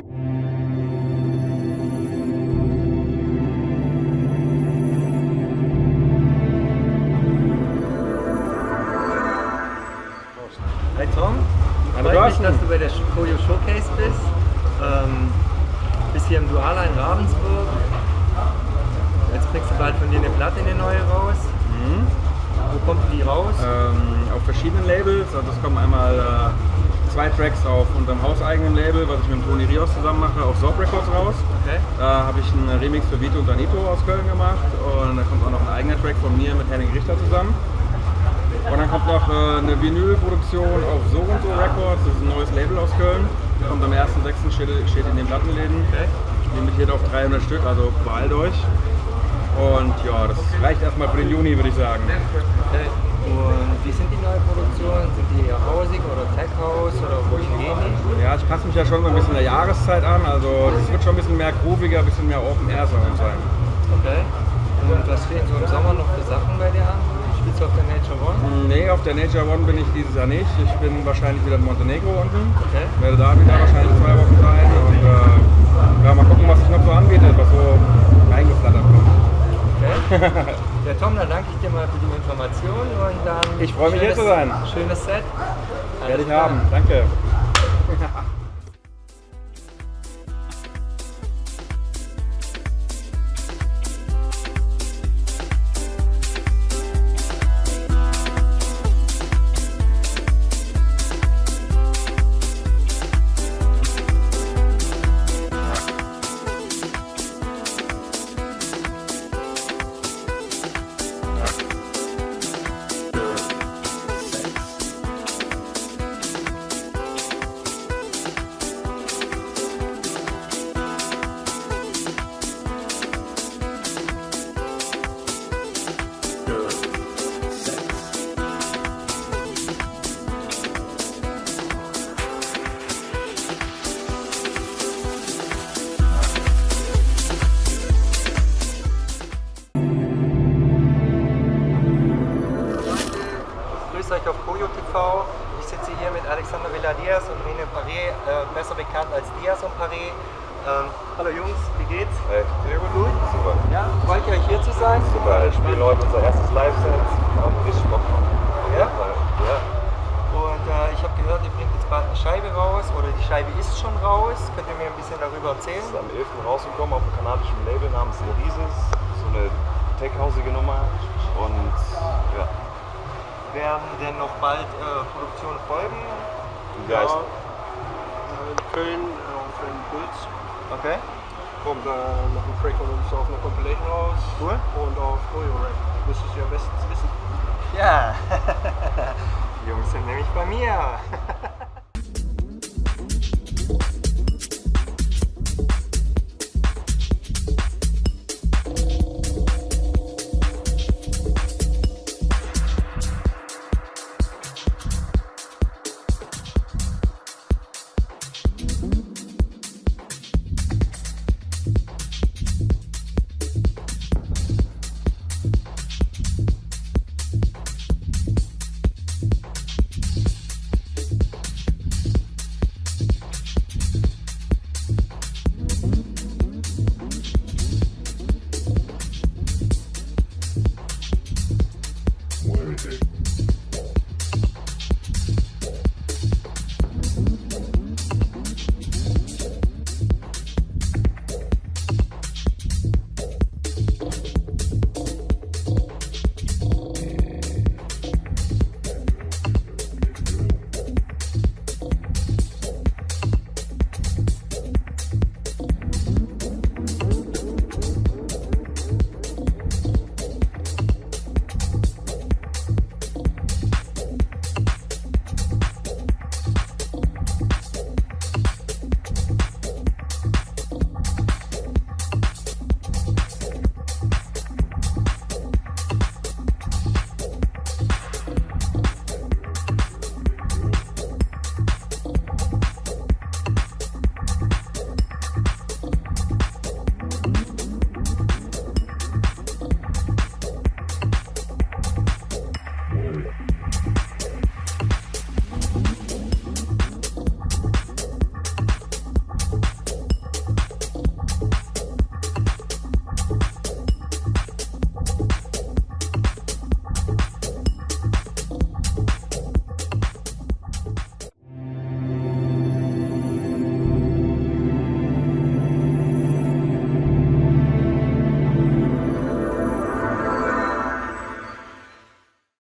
Hi Tom, freut mich, dass du bei der Koyo Showcase bist. Ähm, bist hier im Duala in Ravensburg. Jetzt bringst du bald von dir eine Platte, eine neue raus. Mhm. Wo kommt die raus? Ähm, auf verschiedenen Labels. Also es kommen einmal äh, zwei Tracks auf unserem hauseigenen Label, was ich mit Toni Rios zusammen mache, auf Soap Records raus. Okay. Da habe ich einen Remix für Vito und Danito aus Köln gemacht und da kommt auch noch ein eigener Track von mir mit Henning Richter zusammen. Und dann kommt noch äh, eine Vinylproduktion auf So und So Records, das ist ein neues Label aus Köln. Kommt am 1.6. Steht, steht in den Plattenläden. Okay. Limitiert auf 300 Stück, also beeilt euch. Und ja, das reicht erstmal für den Juni, würde ich sagen. okay. Und wie sind die neuen Produktionen? Sind die eher hausig oder Tech House oder wohin gehen die? Ja, ich passe mich ja schon so ein bisschen der Jahreszeit an. Also das wird schon ein bisschen mehr grooviger, ein bisschen mehr Open Air sein. Okay. Und was stehen so im Sommer noch für Sachen bei dir an? Spielst du auf der Nature One? Nee, auf der Nature One bin ich dieses Jahr nicht. Ich bin wahrscheinlich wieder in Montenegro unten. Okay. Werde da wieder wahrscheinlich zwei Wochen sein. Und äh, ja, mal gucken, was sich noch so anbietet, was so reingeflattert kommt. Okay. Ja, Tom, dann danke ich dir mal für die Information und dann. Ich freue mich, hier zu sein. Schönes Set. Werde Alles ich klar. haben. Danke. euch auf Koyo TV. Ich sitze hier mit Alexander Villadias und Rene Paré, äh, besser bekannt als Diaz und Paré. Ähm, hallo Jungs, wie geht's? Hey, Sehr gut. super. Ja, freut ihr euch hier zu sein? Super, wir spielen heute unser erstes Live-Set. Haben richtig Bock Ja? Ja. Und äh, ich habe gehört, ihr bringt jetzt bald eine Scheibe raus oder die Scheibe ist schon raus. Könnt ihr mir ein bisschen darüber erzählen? Es ist am 11. rausgekommen auf einem kanadischen Label namens Elises. So eine tech-hausige Nummer. Und Werden denn noch bald äh, Produktionen folgen? ja, ist, äh, in Köln äh, auf den Puls Okay, kommt äh, noch ein Track von uns auf einer Compilation raus cool. und auf Koyo Rap. Müsstest du ja bestens wissen. Ja, die Jungs sind nämlich bei mir. music.